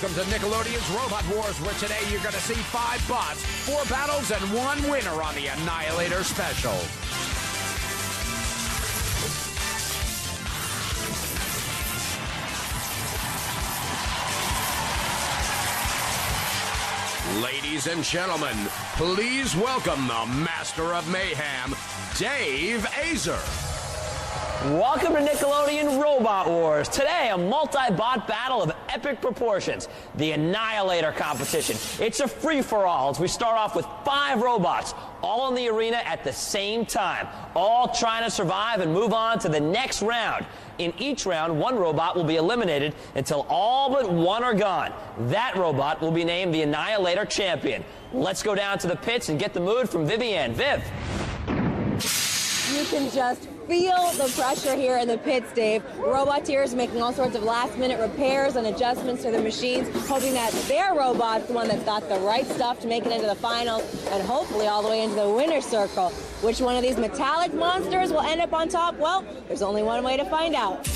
Welcome to Nickelodeon's Robot Wars, where today you're going to see five bots, four battles, and one winner on the Annihilator Special. Ladies and gentlemen, please welcome the Master of Mayhem, Dave Aizer. Welcome to Nickelodeon Robot Wars. Today, a multi-bot battle of epic proportions, the Annihilator competition. It's a free-for-all as we start off with five robots, all in the arena at the same time, all trying to survive and move on to the next round. In each round, one robot will be eliminated until all but one are gone. That robot will be named the Annihilator Champion. Let's go down to the pits and get the mood from Vivian. Viv. You can just feel the pressure here in the pits, Dave. Roboteers making all sorts of last-minute repairs and adjustments to the machines, hoping that their robot's the one that's got the right stuff to make it into the finals and hopefully all the way into the winner's circle. Which one of these metallic monsters will end up on top? Well, there's only one way to find out.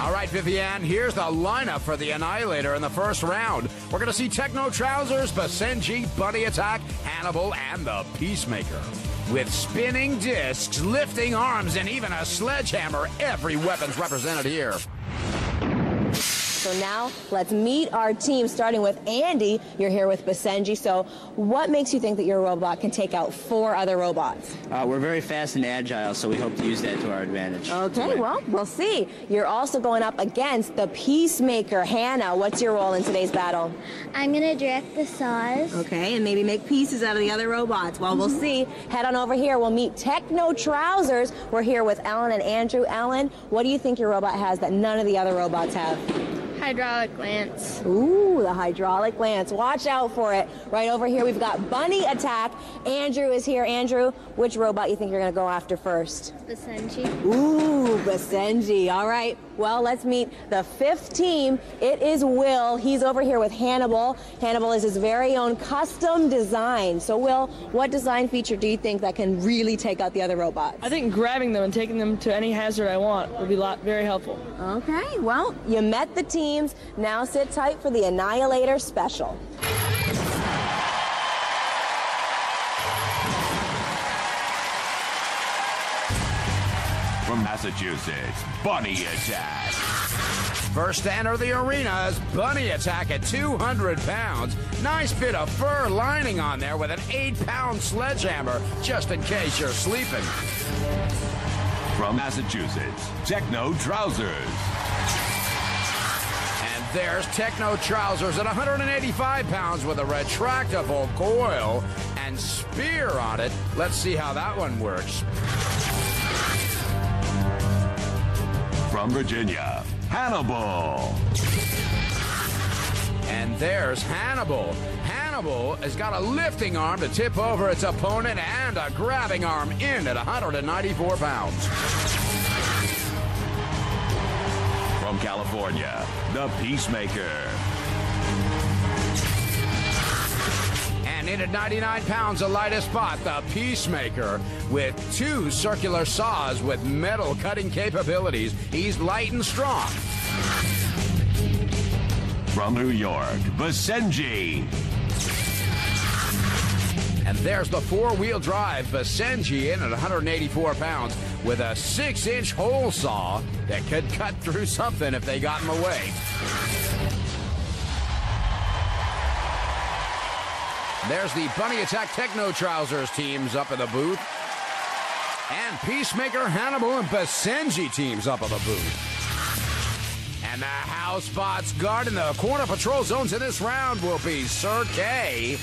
All right, Vivienne, here's the lineup for the Annihilator in the first round. We're going to see Techno Trousers, Basenji, Bunny Attack, Hannibal, and the Piecemaker. With spinning discs, lifting arms, and even a sledgehammer, every weapon's represented here. So now let's meet our team, starting with Andy. You're here with Basenji. So what makes you think that your robot can take out four other robots? Uh, we're very fast and agile, so we hope to use that to our advantage. Okay, well, we'll see. You're also going up against the Piecemaker. Hannah, what's your role in today's battle? I'm gonna direct the saws. Okay, and maybe make pieces out of the other robots. Well, we'll see. Head on over here. We'll meet Techno Trousers. We're here with Ellen and Andrew. Ellen, what do you think your robot has that none of the other robots have? Hydraulic lance. Ooh, the hydraulic lance. Watch out for it. Right over here, we've got Bunny Attack. Andrew is here. Andrew, which robot you think you're going to go after first? Basenji. Ooh, Basenji. All right. Well, let's meet the fifth team. It is Will. He's over here with Hannibal. Hannibal is his very own custom design. So, Will, what design feature do you think that can really take out the other robots? I think grabbing them and taking them to any hazard I want would be lot, very helpful. Okay, well, you met the teams. Now sit tight for the Annihilator special. Massachusetts, Bunny Attack. First to enter the arena is Bunny Attack at 200 pounds. Nice bit of fur lining on there with an 8 pound sledgehammer, just in case you're sleeping. From Massachusetts, Techno Trousers. And there's Techno Trousers at 185 pounds with a retractable coil and spear on it. Let's see how that one works. From Virginia, Hannibal. And there's Hannibal. Hannibal has got a lifting arm to tip over its opponent and a grabbing arm in at 194 pounds. From California, the Piecemaker. In at 99 pounds, the lightest spot, the Piecemaker, with two circular saws with metal cutting capabilities. He's light and strong. From New York, Basenji. And there's the four-wheel drive Basenji in at 184 pounds with a six-inch hole saw that could cut through something if they got in the There's the Bunny Attack Techno Trousers teams up in the booth. And Piecemaker, Hannibal, and Basenji teams up in the booth. And the house bots guarding the corner patrol zones in this round will be Sir K.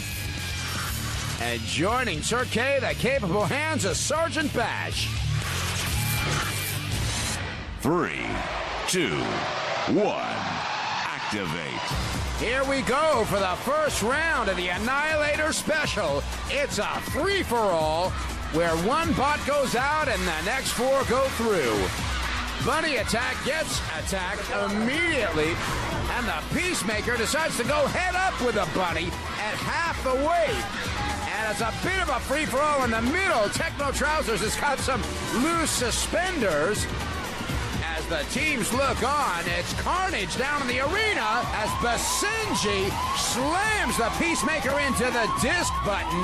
And joining Sir K, the capable hands of Sergeant Bash. Three, two, one. Activate. Here we go for the first round of the Annihilator Special. It's a free for all where one bot goes out and the next four go through. Bunny Attack gets attacked immediately, and the Piecemaker decides to go head up with the Bunny at half the weight. And it's a bit of a free for all in the middle. Techno Trousers has got some loose suspenders as the teams look on, it's carnage down in the arena as Basenji slams the Piecemaker into the disc button.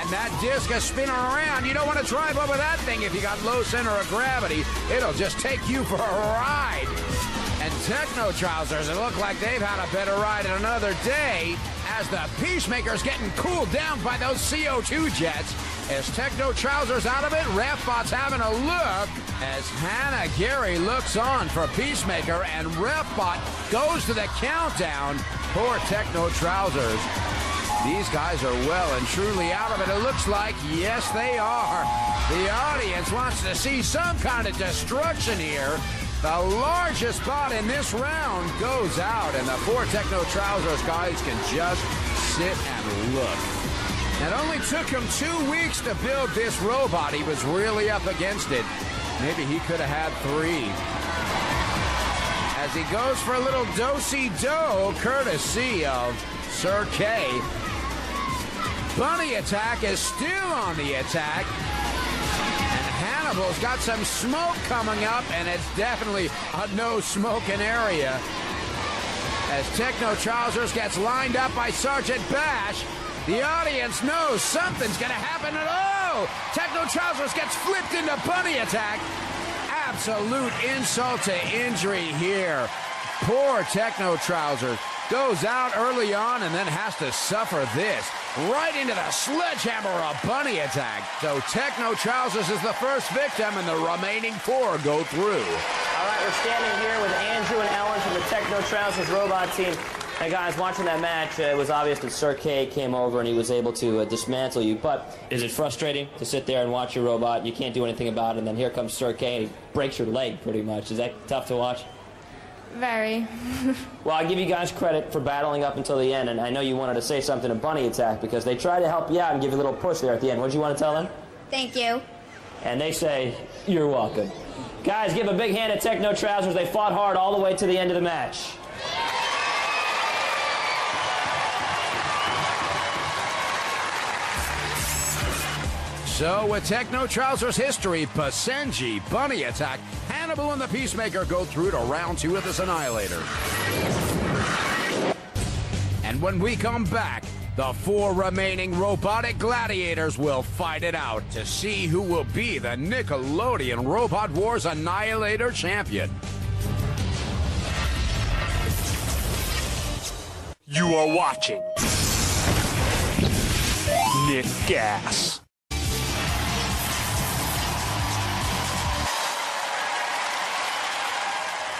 And that disc is spinning around. You don't want to drive over that thing if you got low center of gravity. It'll just take you for a ride. And Techno Trousers, it look like they've had a better ride in another day as the Piecemaker's getting cooled down by those CO2 jets. As Techno Trousers out of it, Refbot's having a look as Hannah Gary looks on for Piecemaker and Refbot goes to the countdown. Poor Techno Trousers. These guys are well and truly out of it. It looks like, yes, they are. The audience wants to see some kind of destruction here. The largest bot in this round goes out, and the four Techno Trousers guys can just sit and look. It only took him two weeks to build this robot. He was really up against it. Maybe he could have had three. As he goes for a little do-si-do, courtesy of Sir K. Bunny Attack is still on the attack. Hannibal's got some smoke coming up, and it's definitely a no smoking area. As Techno Trousers gets lined up by Sergeant Bash, the audience knows something's gonna happen at all. Techno Trousers gets flipped into Bunny Attack. Absolute insult to injury here. Poor Techno Trousers goes out early on and then has to suffer this right into the sledgehammer of Bunny Attack. So Techno Trousers is the first victim, and the remaining four go through. All right, we're standing here with Andrew and Ellen from the Techno Trousers robot team. Hey guys, watching that match, uh, it was obvious that Sir K came over and he was able to uh, dismantle you. But is it frustrating to sit there and watch your robot? You can't do anything about it, and then here comes Sir K and he breaks your leg pretty much. Is that tough to watch? Very. Well, I give you guys credit for battling up until the end, and I know you wanted to say something to Bunny Attack because they tried to help you out and give you a little push there at the end. What did you want to tell them? Thank you. And they say, You're welcome. Guys, give a big hand to Techno Trousers. They fought hard all the way to the end of the match. So, with Techno Trousers history, Basenji, Bunny Attack, Hannibal, and the Piecemaker go through to round two of this Annihilator. And when we come back, the four remaining robotic gladiators will fight it out to see who will be the Nickelodeon Robot Wars Annihilator champion. You are watching Nick Gas.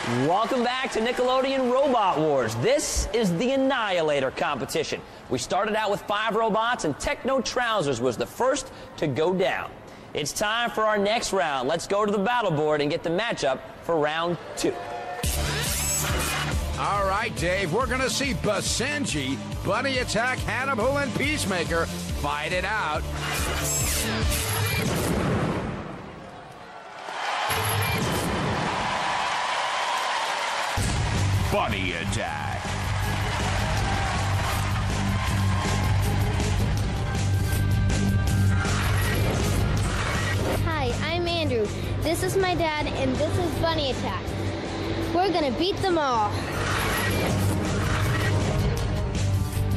Welcome back to Nickelodeon Robot Wars. This is the Annihilator competition. We started out with five robots, and Techno Trousers was the first to go down. It's time for our next round. Let's go to the battle board and get the matchup for round two. All right, Dave, we're going to see Basenji, Bunny Attack, Hannibal, and Piecemaker fight it out. Bunny Attack. Hi, I'm Andrew. This is my dad, and this is Bunny Attack. We're gonna beat them all.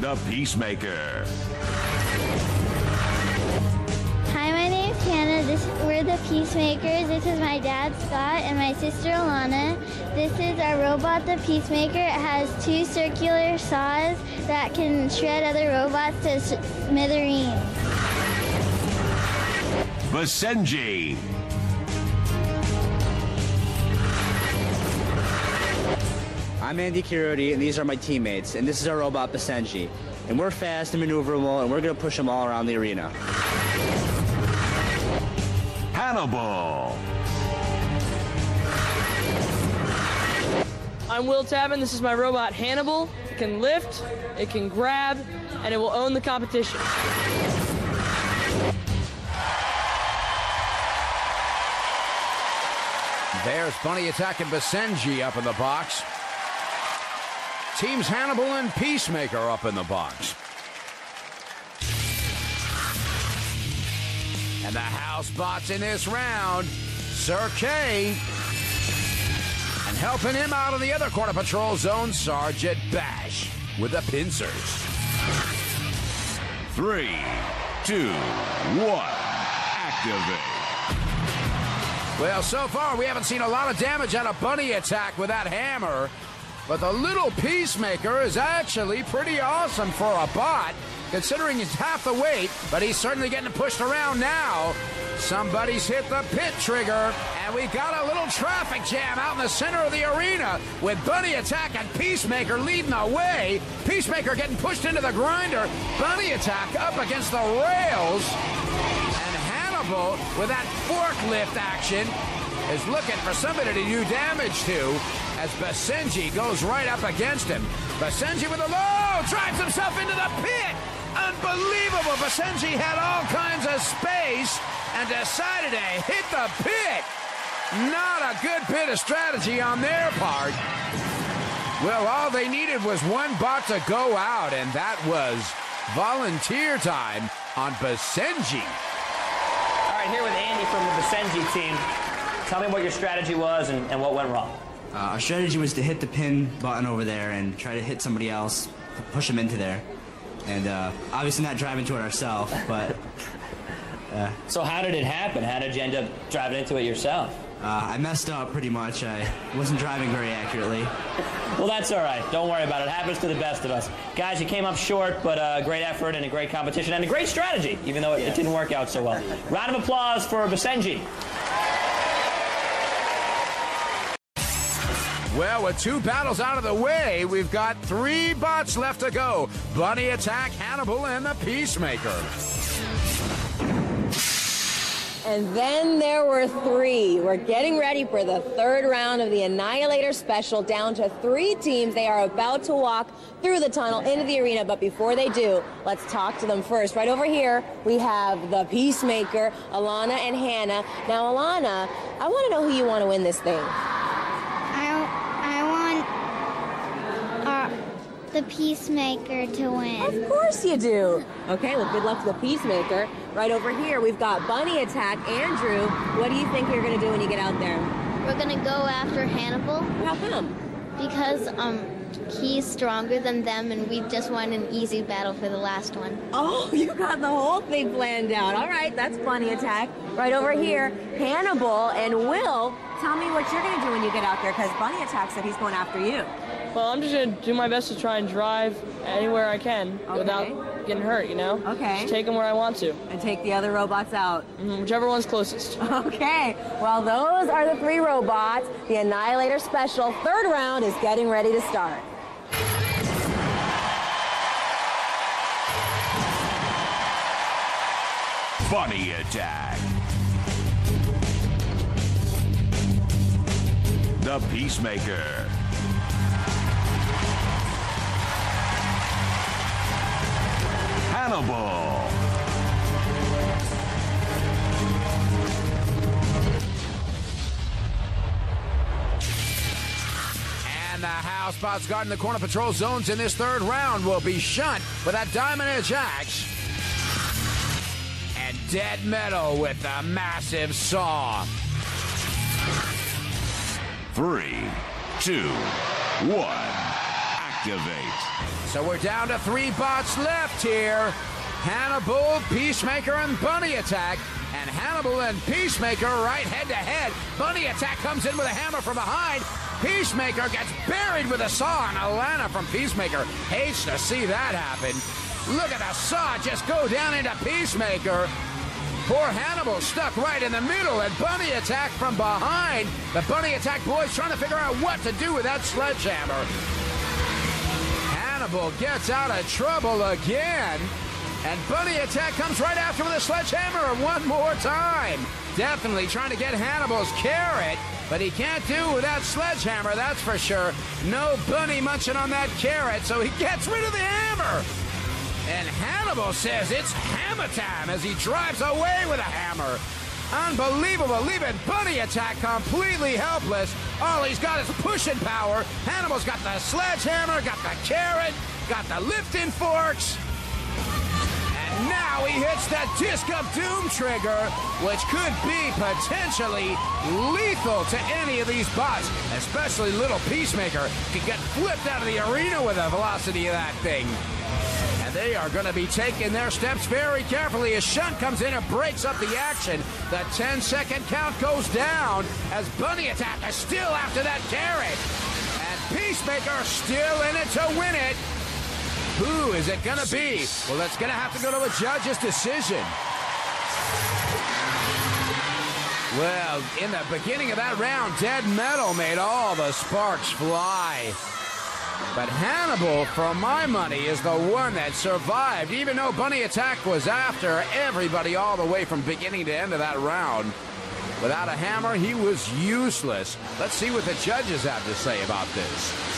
The Piecemaker. This we're the Piecemakers. This is my dad Scott and my sister Alana. This is our robot, the Piecemaker. It has two circular saws that can shred other robots to smithereens. Basenji. I'm Andy Kirodi, and these are my teammates, and this is our robot Basenji. And we're fast and maneuverable, and we're gonna push them all around the arena. Hannibal. I'm Will Tabin. This is my robot Hannibal. It can lift, it can grab, and it will own the competition. There's Bunny attacking Basenji up in the box. Teams Hannibal and Piecemaker up in the box. And the house bots in this round, Sir K And helping him out in the other corner patrol zone, Sergeant Bash with the pincers. Three, two, one, activate. Well, so far we haven't seen a lot of damage on a bunny attack with that hammer. But the little piecemaker is actually pretty awesome for a bot, considering he's half the weight, but he's certainly getting pushed around now. Somebody's hit the pit trigger, and we got a little traffic jam out in the center of the arena with Bunny Attack and Piecemaker leading the way. Piecemaker getting pushed into the grinder. Bunny Attack up against the rails. With that forklift action, is looking for somebody to do damage to as Basenji goes right up against him. Basenji with a low drives himself into the pit. Unbelievable. Basenji had all kinds of space and decided to hit the pit. Not a good bit of strategy on their part. Well, all they needed was one bot to go out, and that was volunteer time on Basenji. Right, here with Andy from the Basenji team. Tell me what your strategy was and, and what went wrong. Uh, our strategy was to hit the pin button over there and try to hit somebody else, push them into there. And uh, obviously not driving to it ourselves, but So how did it happen? How did you end up driving into it yourself? uh, I messed up pretty much. I wasn't driving very accurately. Well, that's all right. Don't worry about it. It happens to the best of us. Guys, you came up short, but a great effort and a great competition and a great strategy, even though it, it didn't work out so well. Round of applause for Basenji. Well, with two battles out of the way, we've got three bots left to go. Bunny Attack, Hannibal, and the Piecemaker. And then there were three. We're getting ready for the third round of the Annihilator Special, down to three teams. They are about to walk through the tunnel into the arena, but before they do, let's talk to them first. Right over here, we have the Piecemaker, Alana and Hannah. Now, Alana, I want to know who you want to win this thing. I, I want uh, the Piecemaker to win. Of course you do. Okay, well, good luck to the Piecemaker. Right over here, we've got Bunny Attack. Andrew, what do you think you're going to do when you get out there? We're gonna go after Hannibal How come? because um he's stronger than them, and we just won an easy battle for the last one. Oh, you got the whole thing planned out. All right, that's Bunny Attack. Right over here, Hannibal and Will. Tell me what you're going to do when you get out there, because Bunny Attack said he's going after you. Well, I'm just gonna do my best to try and drive anywhere I can Okay. without getting hurt. You know. Okay. Just take them where I want to, And take the other robots out. Mhm, whichever one's closest. Okay, well, those are the three robots. The Annihilator Special third round is getting ready to start. Bunny Attack. The Piecemaker. And the house bots guarding the corner patrol zones in this third round will be shunt with that diamond edge axe. And dead metal with the massive saw. Three, two, one. Activate. So we're down to three bots left here. Hannibal, Piecemaker, and Bunny Attack. And Hannibal and Piecemaker right head to head. Bunny Attack comes in with a hammer from behind. Piecemaker gets buried with a saw, and Alana from Piecemaker hates to see that happen. Look at the saw just go down into Piecemaker. Poor Hannibal stuck right in the middle, and Bunny Attack from behind. The Bunny Attack boys trying to figure out what to do with that sledgehammer. Gets out of trouble again. And Bunny Attack comes right after with a sledgehammer one more time. Definitely trying to get Hannibal's carrot, but he can't do without sledgehammer, that's for sure. No Bunny munching on that carrot, so he gets rid of the hammer. And Hannibal says it's hammer time as he drives away with a hammer. Unbelievable, leaving Bunny Attack completely helpless. All he's got is pushing power. Hannibal's got the sledgehammer, got the carrot, got the lifting forks. And Now he hits the Disc of Doom trigger, which could be potentially lethal to any of these bots, especially Little Piecemaker. Could get flipped out of the arena with the velocity of that thing. And they are going to be taking their steps very carefully as Shunt comes in and breaks up the action. The 10 second count goes down as Bunny Attack is still after that carrot. And Piecemaker still in it to win it. Who is it going to be? Well, that's going to have to go to a judge's decision. Well, in the beginning of that round, Dead Metal made all the sparks fly. But Hannibal, for my money, is the one that survived, even though Bunny Attack was after everybody all the way from beginning to end of that round. Without a hammer, he was useless. Let's see what the judges have to say about this.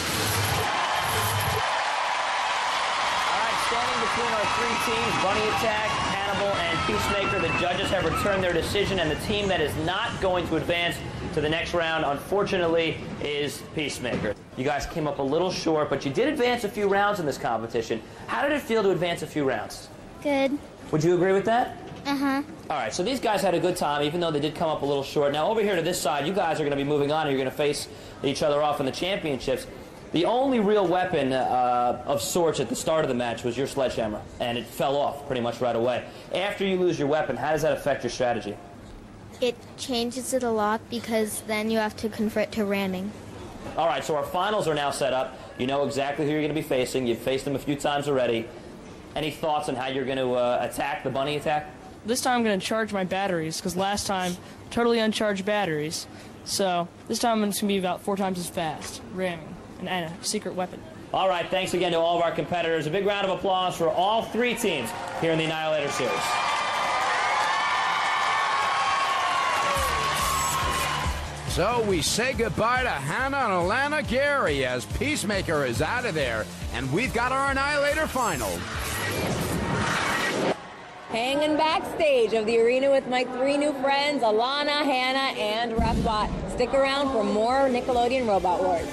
Between our three teams, Bunny Attack, Hannibal, and Piecemaker, the judges have returned their decision, and the team that is not going to advance to the next round, unfortunately, is Piecemaker. You guys came up a little short, but you did advance a few rounds in this competition. How did it feel to advance a few rounds? Good. Would you agree with that? Uh huh. All right, so these guys had a good time, even though they did come up a little short. Now, over here to this side, you guys are going to be moving on, and you're going to face each other off in the championships. The only real weapon uh, of sorts at the start of the match was your sledgehammer, and it fell off pretty much right away. After you lose your weapon, how does that affect your strategy? It changes it a lot because then you have to convert to ramming. All right, so our finals are now set up. You know exactly who you're going to be facing. You've faced them a few times already. Any thoughts on how you're going to uh, attack the bunny attack? This time I'm going to charge my batteries because last time, totally uncharged batteries. So this time it's going to be about four times as fast, ramming and, and a secret weapon. All right, thanks again to all of our competitors. A big round of applause for all three teams here in the Annihilator Series. So we say goodbye to Hannah and Alana Gary as Piecemaker is out of there, and we've got our Annihilator final. Hanging backstage of the arena with my three new friends, Alana, Hannah, and Refbot. Stick around for more Nickelodeon Robot Wars.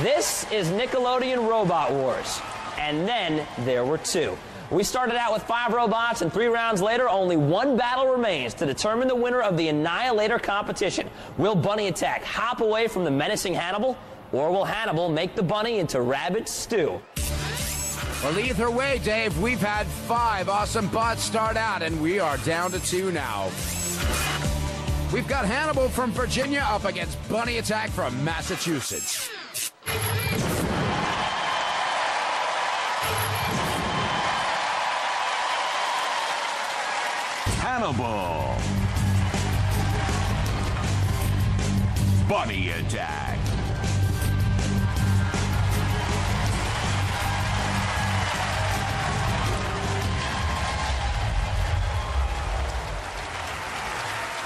This is Nickelodeon Robot Wars. And then there were two. We started out with five robots, and three rounds later, only one battle remains to determine the winner of the Annihilator competition. Will Bunny Attack hop away from the menacing Hannibal, or will Hannibal make the bunny into rabbit stew? Well, either way, Dave, we've had five awesome bots start out, and we are down to two now. We've got Hannibal from Virginia up against Bunny Attack from Massachusetts. Hannibal. Bunny Attack.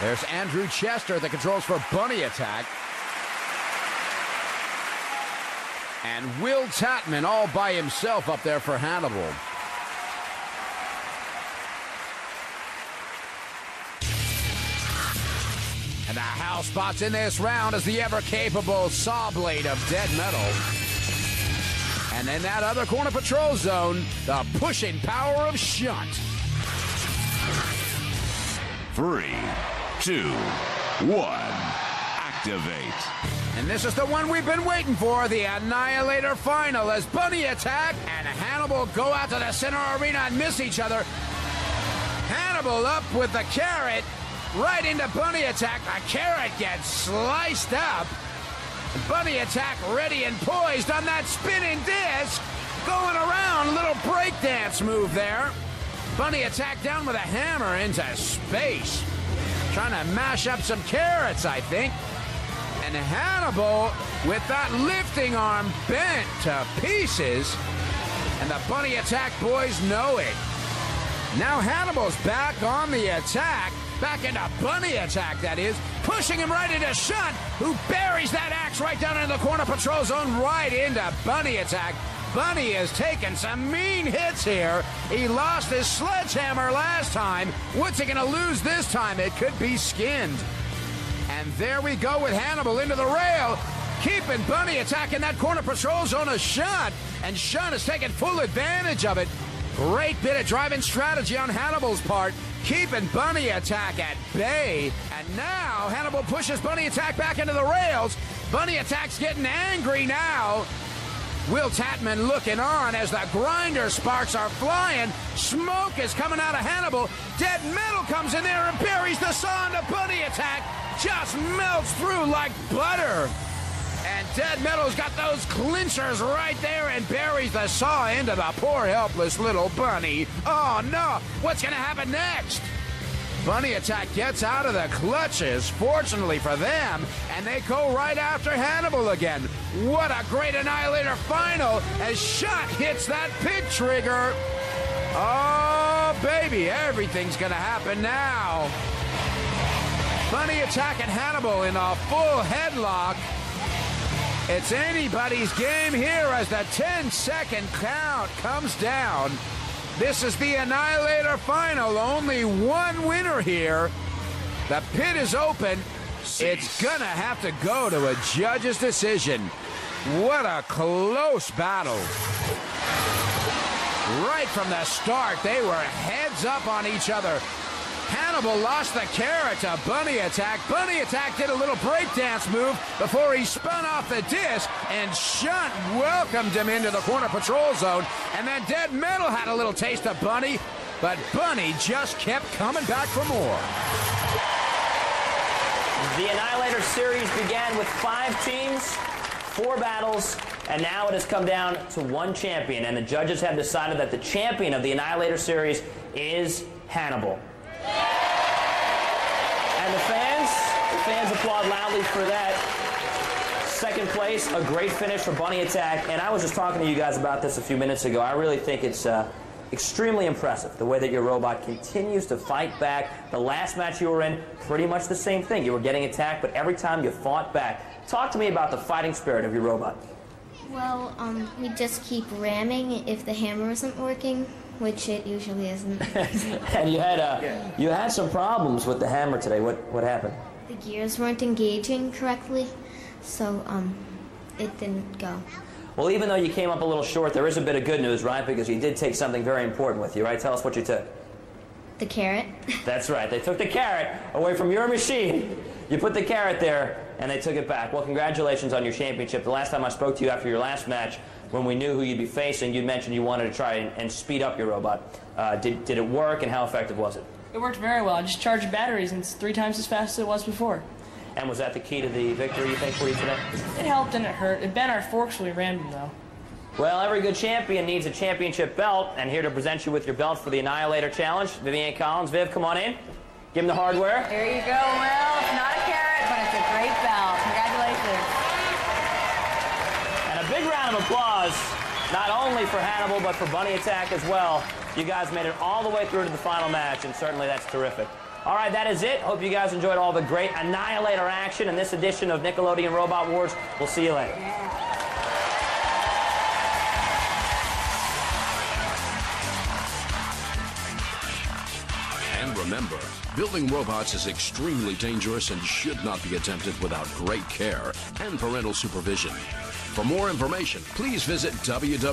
There's Andrew Chester at the controls for Bunny Attack. And Will Tatman all by himself up there for Hannibal. And the house spots in this round is the ever capable saw blade of dead metal. And in that other corner patrol zone, the pushing power of Shunt. Three, two, one. Activate. And this is the one we've been waiting for, the Annihilator Final, as Bunny Attack and Hannibal go out to the center arena and miss each other. Hannibal up with the carrot, right into Bunny Attack. The carrot gets sliced up. Bunny Attack ready and poised on that spinning disc. Going around, little breakdance move there. Bunny Attack down with a hammer into space. Trying to mash up some carrots, I think. And Hannibal with that lifting arm bent to pieces. And the Bunny Attack boys know it. Now Hannibal's back on the attack. Back into Bunny Attack, that is. Pushing him right into Shunt, who buries that axe right down in the corner patrol zone, right into Bunny Attack. Bunny has taken some mean hits here. He lost his sledgehammer last time. What's he going to lose this time? It could be skinned. And there we go with Hannibal into the rail. Keeping Bunny attacking that corner patrol zone a shot. And Shunt is taking full advantage of it. Great bit of driving strategy on Hannibal's part. Keeping Bunny Attack at bay. And now Hannibal pushes Bunny Attack back into the rails. Bunny Attack's getting angry now. Will Tatman looking on as the grinder sparks are flying. Smoke is coming out of Hannibal. Dead Metal comes in there and buries the saw into Bunny Attack. Just melts through like butter. And Dead Metal's got those clinchers right there and buries the saw into the poor helpless little bunny. Oh no, what's gonna happen next? Bunny Attack gets out of the clutches, fortunately for them, and they go right after Hannibal again. What a great Annihilator final as Shunt hits that pit trigger. Oh, baby, everything's gonna happen now. Bunny Attack and Hannibal in a full headlock. It's anybody's game here as the 10 second count comes down. This is the Annihilator final. Only one winner here. The pit is open. It's gonna have to go to a judge's decision. What a close battle. Right from the start, they were heads up on each other. Hannibal lost the carrot to Bunny Attack. Bunny Attack did a little breakdance move before he spun off the disc, and Shunt welcomed him into the corner patrol zone. And then Dead Metal had a little taste of Bunny, but Bunny just kept coming back for more. The Annihilator Series began with five teams, four battles, and now it has come down to one champion. And the judges have decided that the champion of the Annihilator Series is Hannibal. And the fans, the fans applaud loudly for that. Second place, a great finish for Bunny Attack. And I was just talking to you guys about this a few minutes ago. I really think it's uh, extremely impressive the way that your robot continues to fight back. The last match you were in, pretty much the same thing. You were getting attacked, but every time you fought back. Talk to me about the fighting spirit of your robot. Well, um, we just keep ramming if the hammer isn't working, which it usually isn't. and you had uh, you had some problems with the hammer today. What what happened? the gears weren't engaging correctly, so um, it didn't go. Well, even though you came up a little short, there is a bit of good news, right? Because you did take something very important with you, right? Tell us what you took. The carrot. That's right. They took the carrot away from your machine. You put the carrot there, and they took it back. Well, congratulations on your championship. The last time I spoke to you after your last match, when we knew who you'd be facing, you mentioned you wanted to try and, and speed up your robot. Uh, did, did it work, and how effective was it? It worked very well. I just charged batteries and it's three times as fast as it was before. And was that the key to the victory, you think, for you today? It helped and it hurt. It bent our forks when we rammed them, though. Well, every good champion needs a championship belt, and here to present you with your belt for the Annihilator Challenge, Vivian Collins. Viv, come on in. Give him the hardware. There you go, Will. It's not a carrot, but it's a great belt. Congratulations. And a big round of applause, not only for Hannibal, but for Bunny Attack as well. You guys made it all the way through to the final match, and certainly that's terrific. All right, that is it. Hope you guys enjoyed all the great Annihilator action in this edition of Nickelodeon Robot Wars. We'll see you later. And remember, building robots is extremely dangerous and should not be attempted without great care and parental supervision. For more information, please visit www.nick.com.